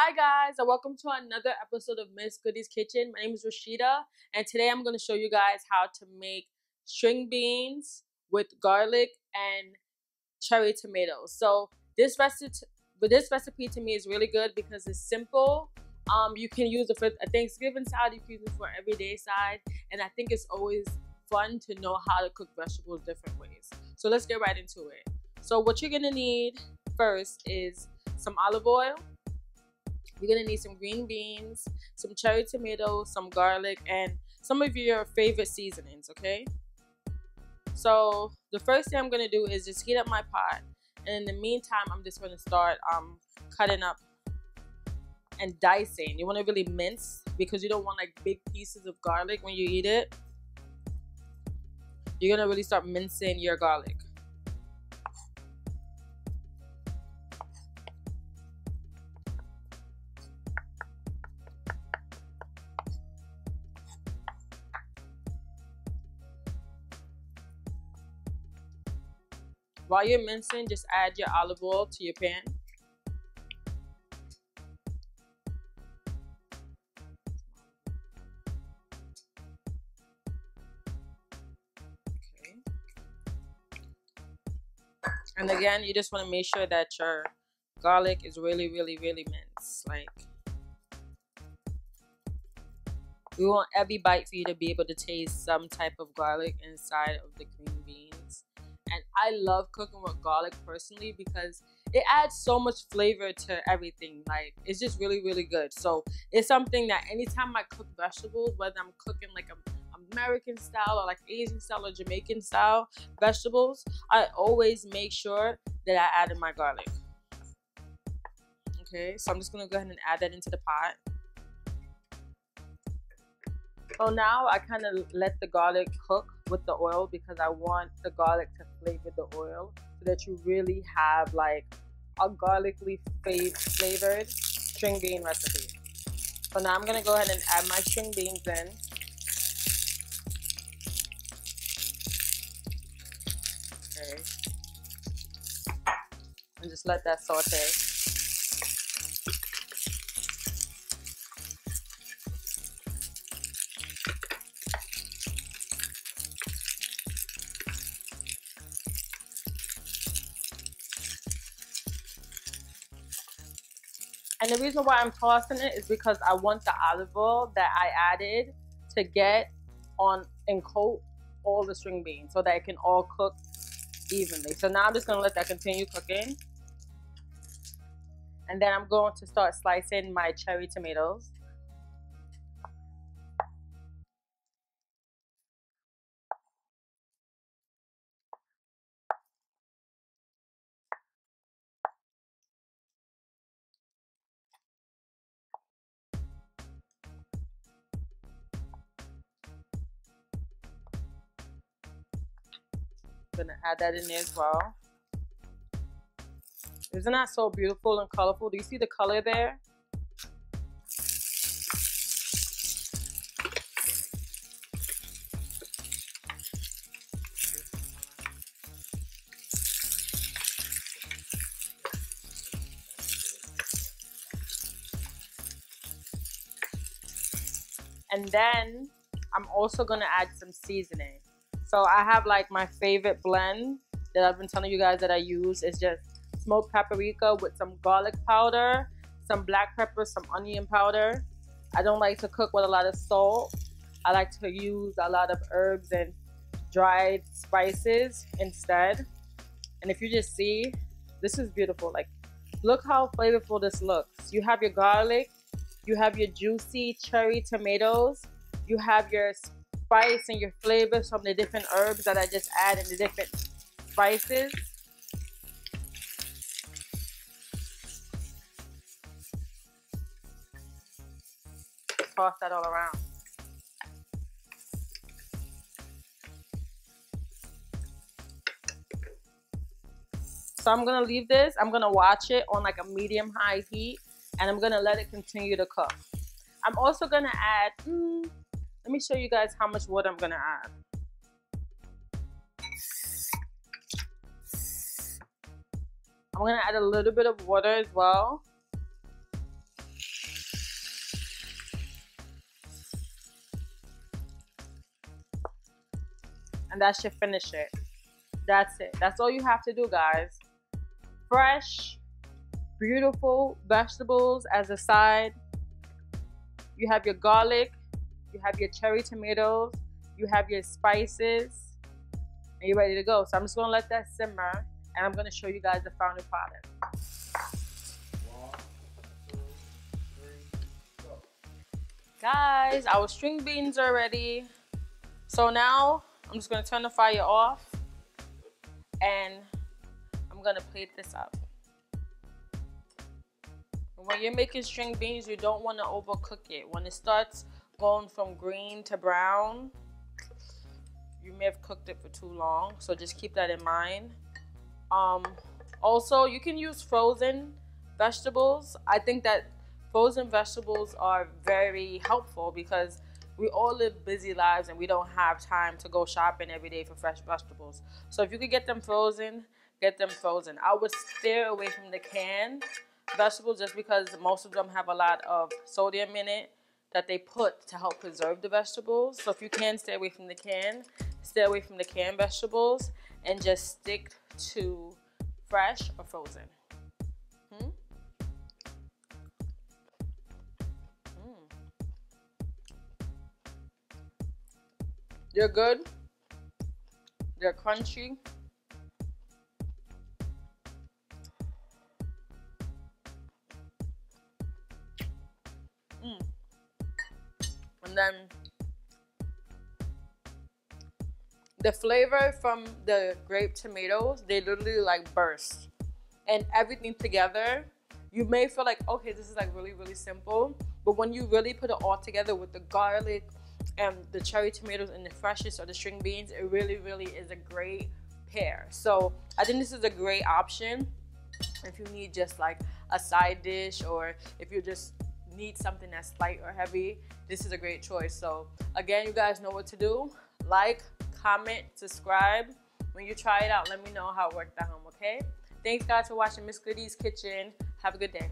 Hi guys and welcome to another episode of Miss Goodie's Kitchen. My name is Rashida and today I'm going to show you guys how to make string beans with garlic and cherry tomatoes. So this recipe, but this recipe to me is really good because it's simple. Um, you can use it for a Thanksgiving side, you can use it for everyday side, and I think it's always fun to know how to cook vegetables different ways. So let's get right into it. So what you're gonna need first is some olive oil. You're gonna need some green beans, some cherry tomatoes, some garlic, and some of your favorite seasonings, okay? So the first thing I'm gonna do is just heat up my pot. And in the meantime, I'm just gonna start um, cutting up and dicing. You wanna really mince because you don't want like big pieces of garlic when you eat it. You're gonna really start mincing your garlic. While you're mincing, just add your olive oil to your pan. Okay. And again, you just want to make sure that your garlic is really, really, really minced. Like, we want every bite for you to be able to taste some type of garlic inside of the beans and I love cooking with garlic personally because it adds so much flavor to everything. Like it's just really, really good. So it's something that anytime I cook vegetables, whether I'm cooking like a American style or like Asian style or Jamaican style vegetables, I always make sure that I add in my garlic. Okay, so I'm just gonna go ahead and add that into the pot. So now I kind of let the garlic cook with the oil because I want the garlic to flavor the oil so that you really have like a garlically flavored string bean recipe. So now I'm gonna go ahead and add my string beans in. Okay. And just let that saute. And the reason why I'm tossing it is because I want the olive oil that I added to get on and coat all the string beans so that it can all cook evenly. So now I'm just gonna let that continue cooking. And then I'm going to start slicing my cherry tomatoes. Gonna add that in there as well. Isn't that so beautiful and colorful? Do you see the color there? And then I'm also gonna add some seasoning. So I have like my favorite blend that I've been telling you guys that I use is just smoked paprika with some garlic powder, some black pepper, some onion powder. I don't like to cook with a lot of salt. I like to use a lot of herbs and dried spices instead. And if you just see, this is beautiful. Like, look how flavorful this looks. You have your garlic, you have your juicy cherry tomatoes, you have your spice and your flavors from the different herbs that I just add in the different spices. Toss that all around. So I'm gonna leave this, I'm gonna watch it on like a medium high heat and I'm gonna let it continue to cook. I'm also gonna add, mm, let me show you guys how much water I'm going to add. I'm going to add a little bit of water as well. And that should finish it. That's it. That's all you have to do, guys. Fresh, beautiful vegetables as a side. You have your garlic, you have your cherry tomatoes, you have your spices, and you're ready to go. So I'm just gonna let that simmer and I'm gonna show you guys the final product. Guys, our string beans are ready. So now I'm just gonna turn the fire off and I'm gonna plate this up. When you're making string beans, you don't wanna overcook it. When it starts going from green to brown, you may have cooked it for too long. So just keep that in mind. Um, also, you can use frozen vegetables. I think that frozen vegetables are very helpful because we all live busy lives and we don't have time to go shopping every day for fresh vegetables. So if you could get them frozen, get them frozen. I would steer away from the canned vegetables just because most of them have a lot of sodium in it that they put to help preserve the vegetables. So if you can stay away from the can, stay away from the canned vegetables and just stick to fresh or frozen. Hmm? Mm. They're good. They're crunchy. And then the flavor from the grape tomatoes, they literally like burst. And everything together, you may feel like, okay, this is like really, really simple. But when you really put it all together with the garlic and the cherry tomatoes and the freshness or the string beans, it really, really is a great pair. So I think this is a great option if you need just like a side dish or if you're just need something that's light or heavy, this is a great choice. So again, you guys know what to do. Like, comment, subscribe. When you try it out, let me know how it worked at home, okay? Thanks guys for watching Miss Goodie's Kitchen. Have a good day.